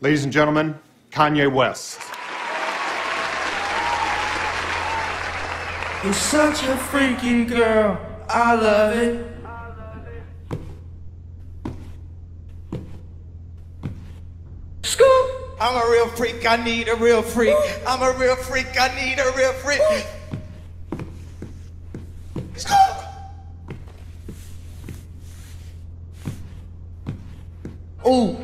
Ladies and gentlemen, Kanye West. You're such a freaking girl. I love it. Scoop! I'm a real freak, I need a real freak. I'm a real freak, I need a real freak. Scoop! Ooh.